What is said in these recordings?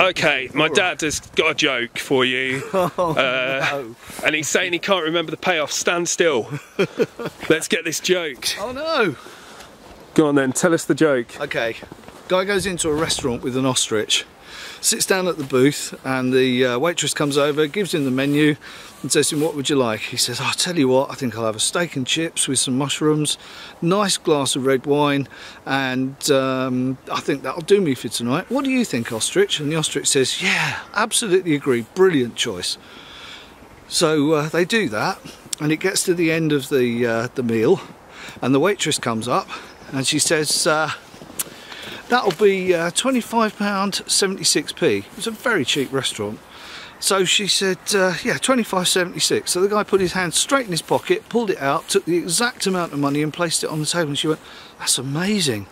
Okay, my dad has got a joke for you. Oh, Uh, no. And he's saying he can't remember the payoff. Stand still. Let's get this joke. Oh no! Go on then, tell us the joke. Okay, guy goes into a restaurant with an ostrich, sits down at the booth, and the uh, waitress comes over, gives him the menu, and says to him, "What would you like?" He says, "I'll tell you what. I think I'll have a steak and chips with some mushrooms, nice glass of red wine, and um, I think that'll do me for tonight. What do you think, ostrich?" And the ostrich says, "Yeah, absolutely agree. Brilliant choice." So uh, they do that, and it gets to the end of the uh, the meal, and the waitress comes up, and she says, uh, "That'll be uh, twenty-five pound seventy-six p." It's a very cheap restaurant. So she said, uh, "Yeah, twenty-five seventy-six." So the guy put his hand straight in his pocket, pulled it out, took the exact amount of money, and placed it on the table. And she went, "That's amazing."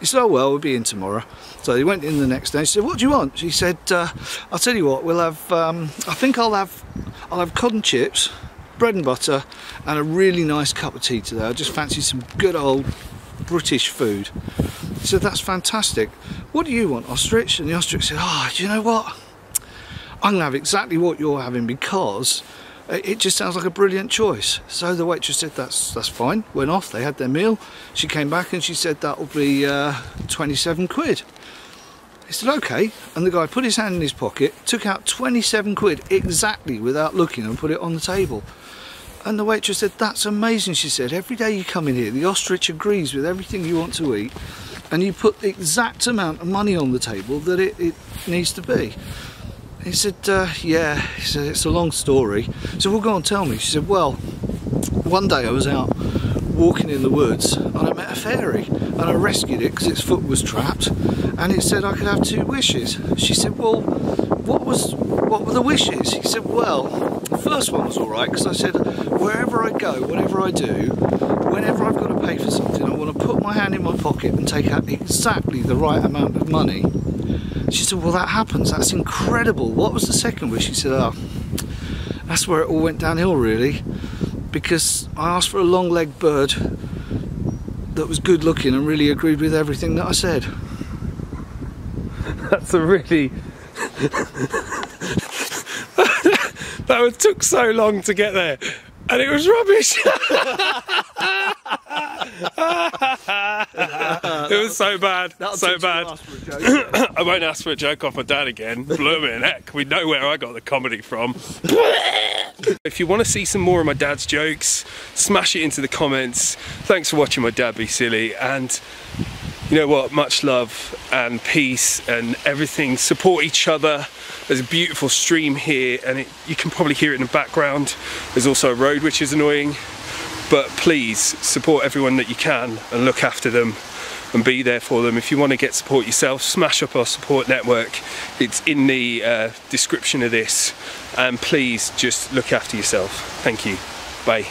He said, "Oh well, we'll be in tomorrow." So he went in the next day. She said, "What do you want?" She said, uh, "I'll tell you what. We'll have. Um, I think I'll have. I'll have and chips, bread and butter, and a really nice cup of tea today. I just fancy some good old British food." He said, "That's fantastic. What do you want, ostrich?" And the ostrich said, "Oh, do you know what? I'm gonna have exactly what you're having because." it it just sounds like a brilliant choice. So the waitress said, that's that's fine. Went off, they had their meal. She came back and she said, that'll be uh, 27 quid. He said, okay. And the guy put his hand in his pocket, took out 27 quid exactly without looking and put it on the table. And the waitress said, that's amazing, she said. Every day you come in here, the ostrich agrees with everything you want to eat and you put the exact amount of money on the table that it, it needs to be. He said, uh, yeah, he said, it's a long story. Said, well, go on, tell me. She said, well, one day I was out walking in the woods and I met a fairy and I rescued it because its foot was trapped and it said I could have two wishes. She said, well, what was what were the wishes? He said, well, the first one was all right because I said, wherever I go, whatever I do, whenever I've got to pay for something, I want to put my hand in my pocket and take out exactly the right amount of money. She said, well, that happens. That's incredible. What was the second wish? She said, oh, that's where it all went downhill, really, because I asked for a long-legged bird that was good looking and really agreed with everything that I said. That's a really. that took so long to get there, and it was rubbish. it was so bad, so bad. I won't ask for a joke off my dad again. Blooming heck, we know where I got the comedy from. if you want to see some more of my dad's jokes, smash it into the comments. Thanks for watching my dad be silly and you know what much love and peace and everything support each other there's a beautiful stream here and it, you can probably hear it in the background there's also a road which is annoying but please support everyone that you can and look after them and be there for them. If you want to get support yourself smash up our support network. It's in the uh, description of this. And please just look after yourself. Thank you. Bye